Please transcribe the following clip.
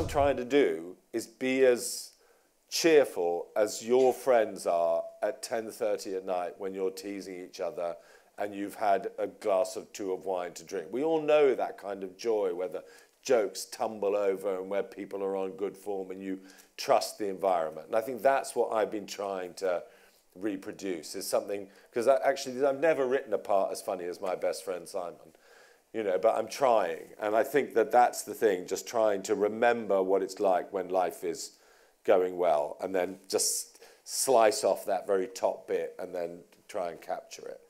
I'm trying to do is be as cheerful as your friends are at 10.30 at night when you're teasing each other and you've had a glass of two of wine to drink. We all know that kind of joy where the jokes tumble over and where people are on good form and you trust the environment. And I think that's what I've been trying to reproduce is something, because actually I've never written a part as funny as my best friend Simon, you know, but I'm trying. And I think that that's the thing, just trying to remember what it's like when life is going well and then just slice off that very top bit and then try and capture it.